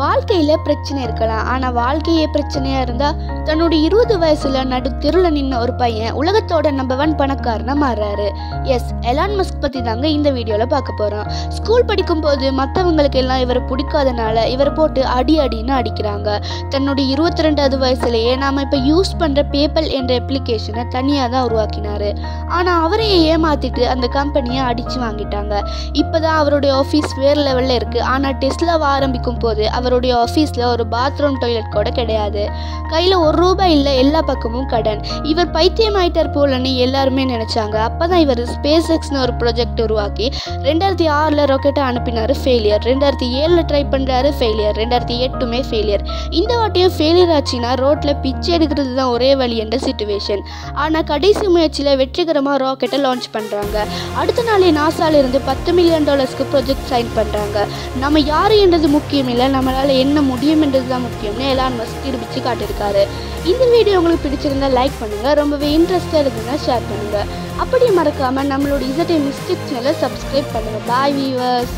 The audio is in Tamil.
வாழ்க்கையில் பிரச்சனை இருக்கலாம். ஆனால் வாழ்க்கையே பிரச்சனையாக இருந்தால் தன்னோட இருபது வயசில் நடு தெருவில் நின்ன ஒரு பையன் உலகத்தோட நம்பர் ஒன் பணக்காரனாக மாறாரு எஸ் எலான் மஸ்க் பற்றி தாங்க இந்த வீடியோவில் பார்க்க போகிறோம் ஸ்கூல் படிக்கும்போது மற்றவங்களுக்கு எல்லாம் இவரை பிடிக்காதனால இவரை போட்டு அடி அடின்னு அடிக்கிறாங்க. தன்னுடைய இருபத்தி ரெண்டாவது வயசுலேயே நாம் இப்போ யூஸ் பண்ணுற பேப்பல் என்ற அப்ளிகேஷனை தனியாக தான் உருவாக்கினாரு. ஆனால் அவரையே ஏமாற்றிட்டு அந்த கம்பெனியை அடித்து வாங்கிட்டாங்க. இப்போ தான் அவருடைய ஆஃபீஸ் வேறு லெவலில் இருக்குது ஆனால் டெஸ்லாவை ஆரம்பிக்கும் போது அவருடைய ஆஃபீஸில் ஒரு பாத்ரூம் டாய்லெட் கூட கிடையாது. கையில் ஒரு ரூபாய் இல்லை எல்லா பக்கமும் கடன். இவர் பைத்தியம் ஆயிட்டார் போலன்னு எல்லாருமே நினச்சாங்க. அப்போ தான் இவர் ஸ்பேஸ் எக்ஸ்னு ஒரு ப்ரொஜெக்ட் உருவாக்கி ரெண்டாயிரத்தி ஆறில் ராக்கெட்டை அனுப்பினார் ஃபெயிலியர் ரெண்டாயிரத்தி ஏழில் ட்ரை பண்ணுறாரு ஃபெயிலியர் ரெண்டாயிரத்தி எட்டுமே ஃபெயிலியர் இந்த வாட்டியும் ஃபெயிலியர் ஆச்சுன்னா ரோட்டில் பிச்சை எடுக்கிறது தான் ஒரே வழி என்ற சுச்சுவேஷன் ஆனால் கடைசி முயற்சியில் வெற்றிகரமாக ராக்கெட்டை லான்ச் பண்ணுறாங்க அடுத்த நாளே நாசால இருந்து பத்து மில்லியன் டாலர்ஸ்க்கு ப்ரொஜெக்ட் சைன் பண்ணுறாங்க நம்ம யார் என்றது முக்கியம் இல்லை நம்மளால் என்ன முடியும் என்றது தான் முக்கியம்னு எலான் மஸ்க் நிரூபித்து காட்டியிருக்காரு. இந்த வீடியோ உங்களுக்கு பிடிச்சிருந்தா லைக் பண்ணுங்கள் ரொம்பவே இன்ட்ரெஸ்டாக இருந்ததுன்னா ஷேர் பண்ணுங்கள் அப்படியே மறக்காமல் நம்மளோட இசட்டை மிஸ்டேக் சேனலை சப்ஸ்கிரைப் பண்ணுங்கள் பாய் வீவர்ஸ்